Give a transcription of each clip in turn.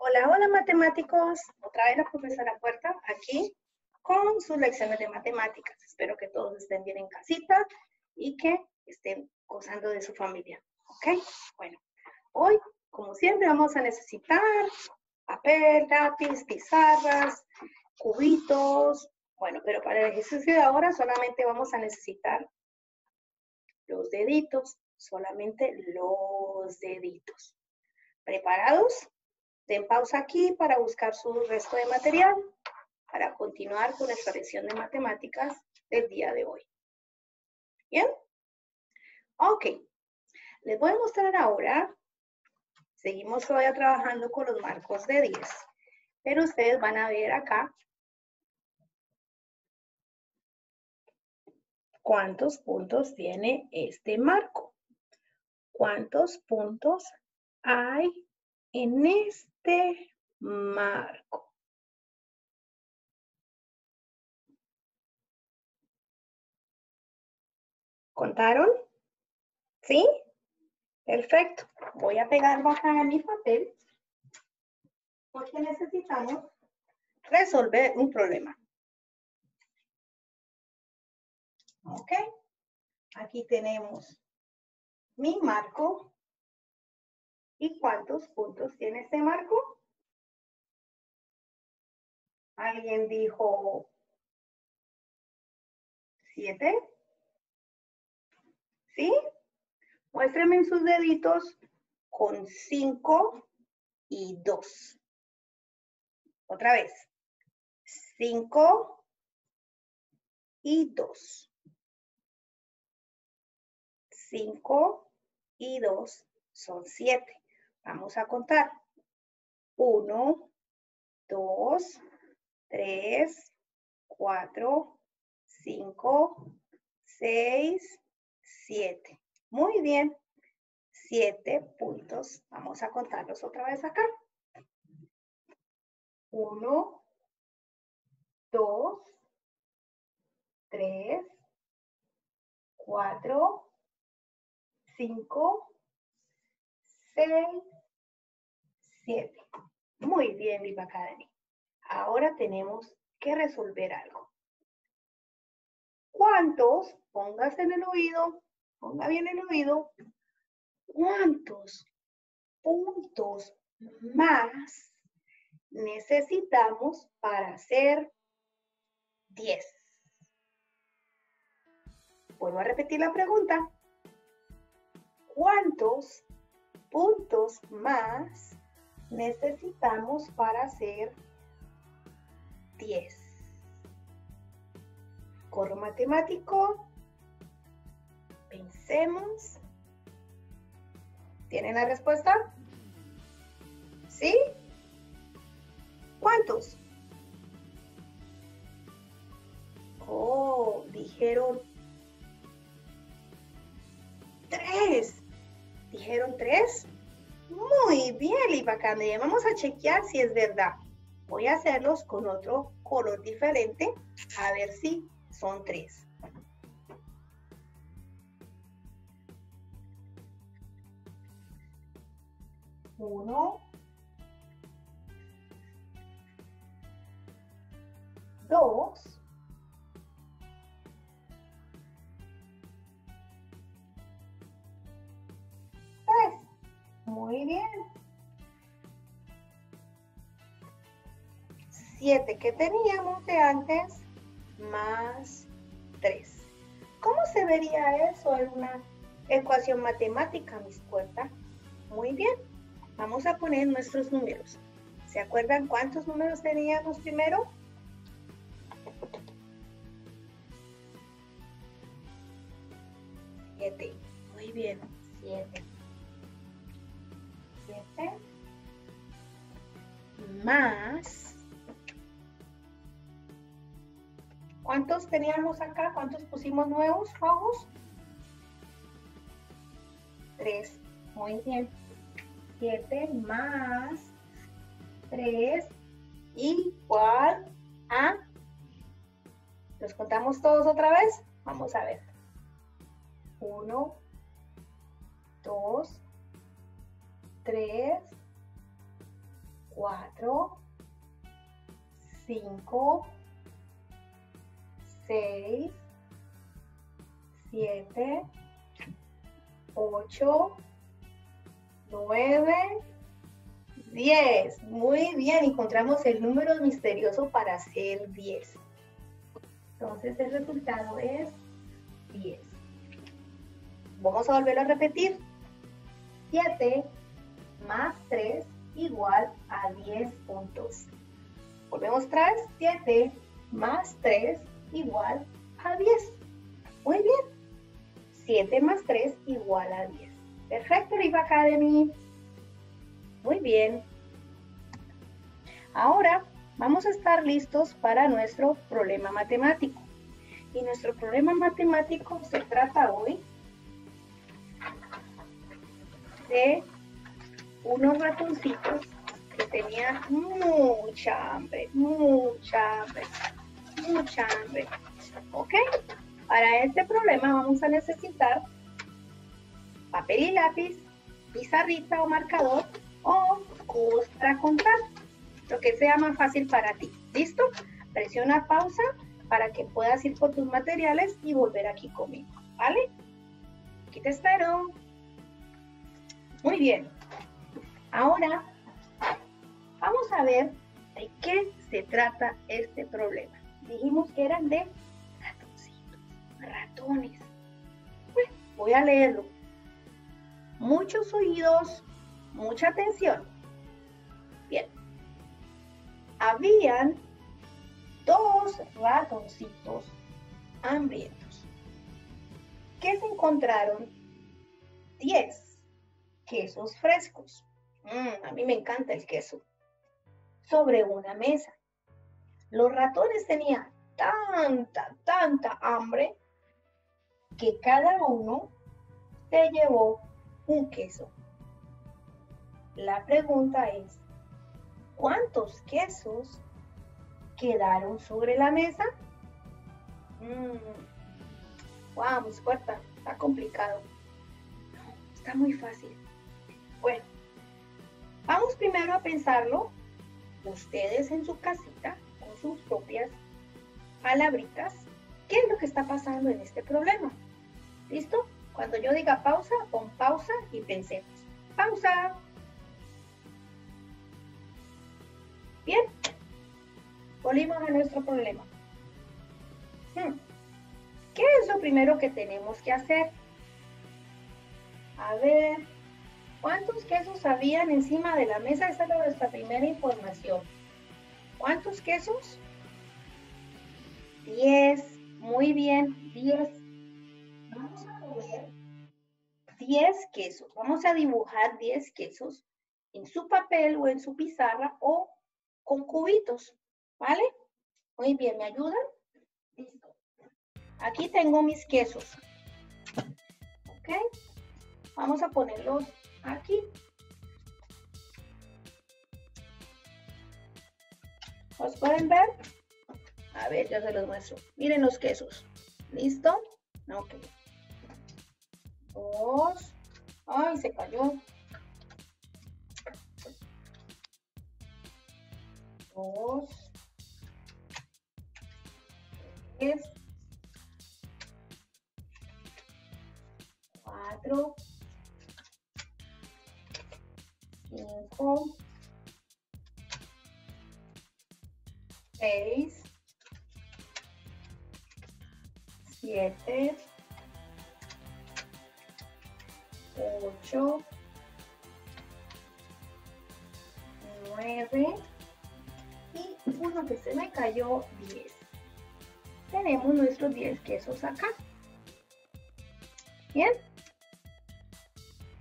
Hola, hola matemáticos. Otra vez la profesora Puerta aquí con sus lecciones de matemáticas. Espero que todos estén bien en casita y que estén gozando de su familia. ¿Ok? Bueno, hoy, como siempre, vamos a necesitar papel, lápiz, pizarras, cubitos. Bueno, pero para el ejercicio de ahora solamente vamos a necesitar los deditos, solamente los deditos. ¿Preparados? Den pausa aquí para buscar su resto de material para continuar con nuestra lección de matemáticas del día de hoy. ¿Bien? Ok. Les voy a mostrar ahora, seguimos todavía trabajando con los marcos de 10, pero ustedes van a ver acá cuántos puntos tiene este marco. ¿Cuántos puntos hay en este marco. ¿Contaron? ¿Sí? Perfecto. Voy a pegar acá en mi papel porque necesitamos resolver un problema. ¿Ok? Aquí tenemos mi marco ¿Y cuántos puntos tiene este marco? ¿Alguien dijo siete? ¿Sí? Muéstrenme en sus deditos con cinco y dos. Otra vez. Cinco y dos. Cinco y dos son siete. Vamos a contar. 1, 2, 3, 4, 5, 6, 7. Muy bien. 7 puntos. Vamos a contarlos otra vez acá. 1, 2, 3, 4, 5, 6, muy bien, Viva Academy. Ahora tenemos que resolver algo. ¿Cuántos, póngase en el oído, ponga bien el oído, cuántos puntos más necesitamos para hacer 10? Vuelvo a repetir la pregunta. ¿Cuántos puntos más necesitamos para hacer 10. Coro matemático. Pensemos. ¿Tienen la respuesta? ¿Sí? ¿Cuántos? Oh, dijeron bien, Lipacande. Vamos a chequear si es verdad. Voy a hacerlos con otro color diferente, a ver si son tres. Uno. Dos. Muy bien. Siete que teníamos de antes más tres. ¿Cómo se vería eso en una ecuación matemática, mis puertas? Muy bien. Vamos a poner nuestros números. ¿Se acuerdan cuántos números teníamos primero? Siete. Muy bien. Siete más. ¿Cuántos teníamos acá? ¿Cuántos pusimos nuevos, rojos? Tres. Muy bien. Siete más tres igual a... ¿Los contamos todos otra vez? Vamos a ver. Uno, dos, 3, 4, 5, 6, 7, 8, 9, 10. Muy bien, encontramos el número misterioso para ser 10. Entonces el resultado es 10. Vamos a volver a repetir. 7 más 3 igual a 10 puntos. Volvemos atrás. 7 más 3 igual a 10. Muy bien. 7 más 3 igual a 10. Perfecto, Riva Academy. Muy bien. Ahora vamos a estar listos para nuestro problema matemático. Y nuestro problema matemático se trata hoy de unos ratoncitos que tenían mucha hambre, mucha hambre, mucha hambre. ¿Ok? Para este problema vamos a necesitar papel y lápiz, pizarrita o marcador o cubos para contar, lo que sea más fácil para ti. ¿Listo? Presiona pausa para que puedas ir por tus materiales y volver aquí conmigo, ¿vale? Aquí te espero. Muy bien. Ahora vamos a ver de qué se trata este problema. Dijimos que eran de ratoncitos, ratones. Bueno, voy a leerlo. Muchos oídos, mucha atención. Bien. Habían dos ratoncitos hambrientos que se encontraron 10 quesos frescos. Mm, a mí me encanta el queso. Sobre una mesa. Los ratones tenían tanta, tanta hambre que cada uno se llevó un queso. La pregunta es, ¿cuántos quesos quedaron sobre la mesa? Mmm, wow, mis puertas, está complicado. está muy fácil. Bueno, vamos primero a pensarlo ustedes en su casita sus propias palabritas. ¿Qué es lo que está pasando en este problema? ¿Listo? Cuando yo diga pausa, pon pausa y pensemos. Pausa. Bien. Volvimos a nuestro problema. Hmm. ¿Qué es lo primero que tenemos que hacer? A ver, ¿cuántos quesos habían encima de la mesa? Esa es nuestra primera información. ¿Cuántos quesos? Diez. Muy bien, diez. Vamos a poner 10 quesos. Vamos a dibujar 10 quesos en su papel o en su pizarra o con cubitos, ¿vale? Muy bien, ¿me ayudan? Listo. Aquí tengo mis quesos. ¿Ok? Vamos a ponerlos aquí. ¿Los pueden ver? A ver, ya se los muestro. Miren los quesos. ¿Listo? Ok dos. Ay, se cayó. Dos. Tres. Cuatro. Cinco. Seis. Siete. 8, 9 y uno que se me cayó 10. Tenemos nuestros 10 quesos acá. Bien.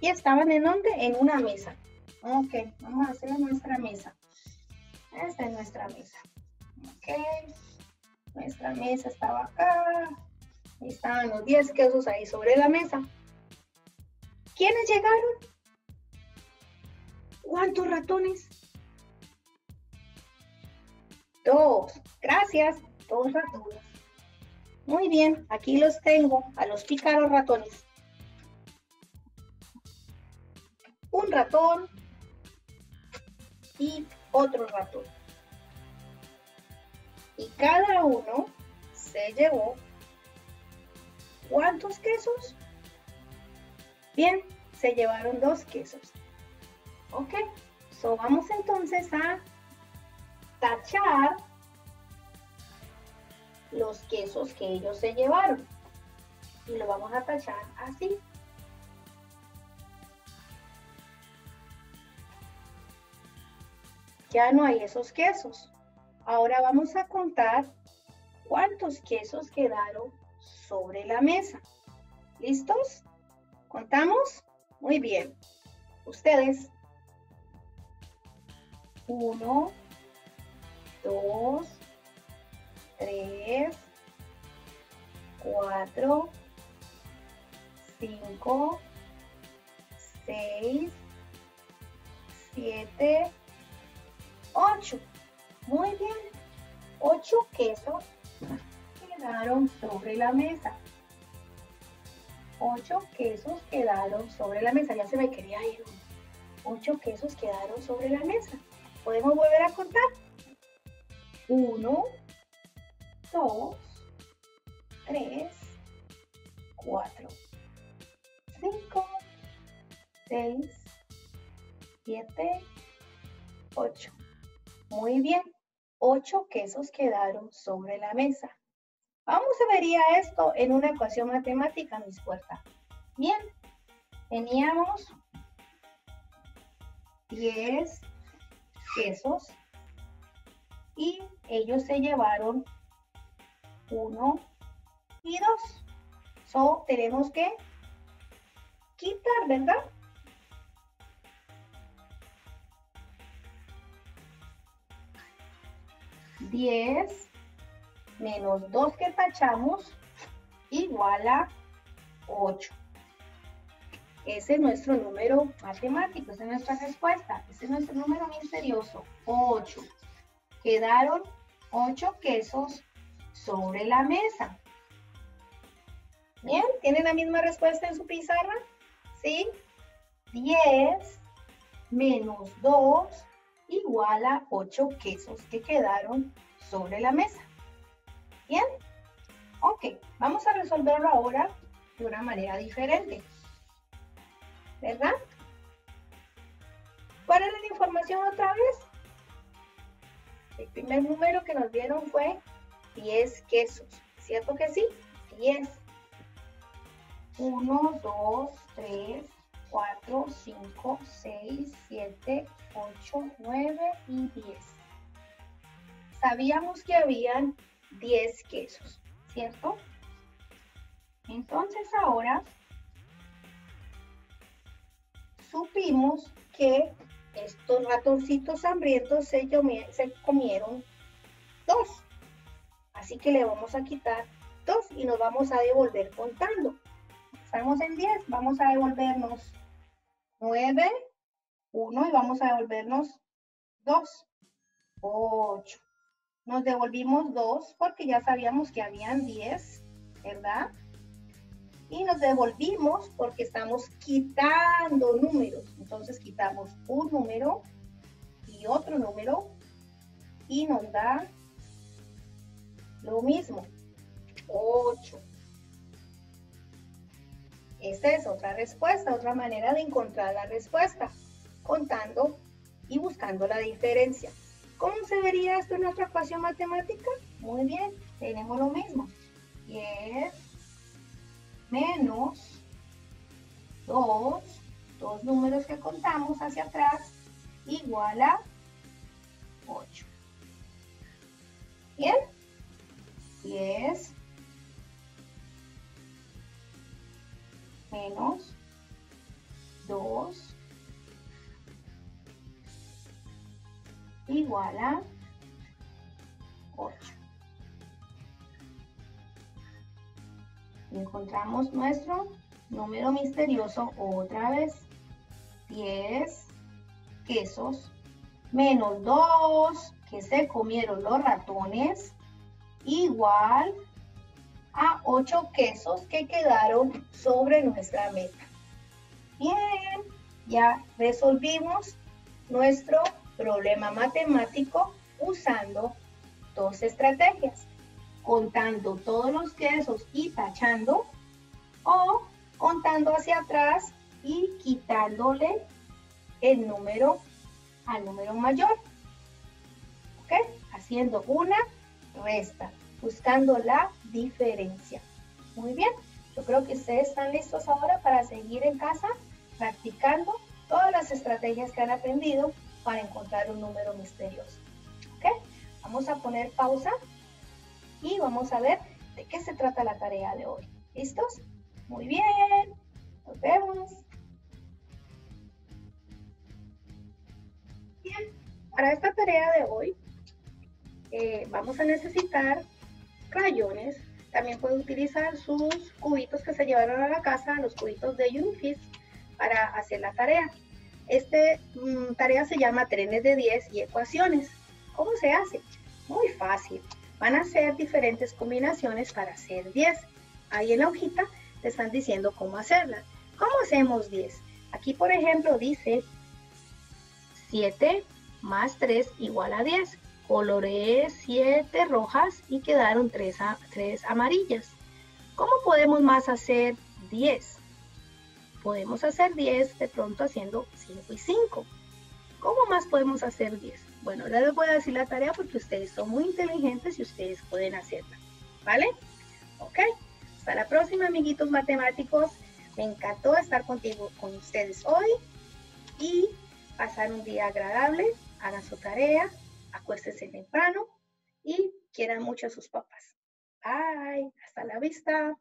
Y estaban en donde? En una mesa. Ok, vamos a hacer nuestra mesa. Esta es nuestra mesa. Ok. Nuestra mesa estaba acá. Y estaban los 10 quesos ahí sobre la mesa. ¿Quiénes llegaron? ¿Cuántos ratones? Dos. Gracias. Dos ratones. Muy bien, aquí los tengo, a los pícaros ratones. Un ratón y otro ratón. Y cada uno se llevó ¿cuántos quesos? Bien, se llevaron dos quesos. Ok, so vamos entonces a tachar los quesos que ellos se llevaron. Y lo vamos a tachar así. Ya no hay esos quesos. Ahora vamos a contar cuántos quesos quedaron sobre la mesa. ¿Listos? ¿Contamos? Muy bien. Ustedes. Uno, dos, tres, cuatro, cinco, seis, siete, ocho. Muy bien. Ocho quesos quedaron sobre la mesa. Ocho quesos quedaron sobre la mesa. Ya se me quería ir. Ocho quesos quedaron sobre la mesa. Podemos volver a contar. Uno, dos, tres, cuatro, cinco, seis, siete, ocho. Muy bien. Ocho quesos quedaron sobre la mesa. Vamos a ver esto en una ecuación matemática, mis puertas. Bien, teníamos 10 quesos y ellos se llevaron 1 y 2. So, tenemos que quitar, ¿verdad? Diez menos 2 que tachamos igual a 8. Ese es nuestro número matemático, esa es nuestra respuesta. Ese es nuestro número misterioso, 8. Quedaron 8 quesos sobre la mesa. Bien, ¿tienen la misma respuesta en su pizarra? ¿Sí? 10 menos 2 igual a 8 quesos que quedaron sobre la mesa. ¿Bien? Ok, vamos a resolverlo ahora de una manera diferente. ¿Verdad? ¿Cuál es la información otra vez? El primer número que nos dieron fue 10 quesos. ¿Cierto que sí? 10. 1, 2, 3, 4, 5, 6, 7, 8, 9 y 10. Sabíamos que habían 10 quesos, ¿cierto? Entonces ahora supimos que estos ratoncitos hambrientos se, se comieron dos. Así que le vamos a quitar dos y nos vamos a devolver contando. Estamos en 10, vamos a devolvernos 9, 1 y vamos a devolvernos 2, 8. Nos devolvimos 2 porque ya sabíamos que habían 10, ¿verdad? Y nos devolvimos porque estamos quitando números. Entonces quitamos un número y otro número y nos da lo mismo, 8. Esta es otra respuesta, otra manera de encontrar la respuesta, contando y buscando la diferencia. ¿Cómo se vería esto en nuestra ecuación matemática? Muy bien, tenemos lo mismo. 10 menos 2, dos números que contamos hacia atrás, igual a 8. ¿Bien? 10 menos 2 igual a 8. Encontramos nuestro número misterioso otra vez. 10 quesos menos 2 que se comieron los ratones igual a 8 quesos que quedaron sobre nuestra mesa. Bien, ya resolvimos nuestro problema matemático usando dos estrategias. Contando todos los quesos y tachando o contando hacia atrás y quitándole el número al número mayor. ¿Ok? Haciendo una resta, buscando la diferencia. Muy bien, yo creo que ustedes están listos ahora para seguir en casa practicando todas las estrategias que han aprendido para encontrar un número misterioso. Vamos a poner pausa y vamos a ver de qué se trata la tarea de hoy. ¿Listos? Muy bien. Nos vemos. Bien, para esta tarea de hoy eh, vamos a necesitar crayones. También puede utilizar sus cubitos que se llevaron a la casa, los cubitos de Unifis, para hacer la tarea. Esta mm, tarea se llama trenes de 10 y ecuaciones. ¿Cómo se hace? Muy fácil. Van a hacer diferentes combinaciones para hacer 10. Ahí en la hojita te están diciendo cómo hacerla. ¿Cómo hacemos 10? Aquí, por ejemplo, dice 7 más 3 igual a 10. Coloreé 7 rojas y quedaron 3, 3 amarillas. ¿Cómo podemos más hacer 10? Podemos hacer 10 de pronto haciendo 5 y 5. ¿Cómo más podemos hacer 10? Bueno, ahora les voy a decir la tarea porque ustedes son muy inteligentes y ustedes pueden hacerla. ¿Vale? ¿Ok? Hasta la próxima, amiguitos matemáticos. Me encantó estar contigo, con ustedes hoy y pasar un día agradable. Hagan su tarea, acuéstense temprano y quieran mucho a sus papás. Bye, hasta la vista.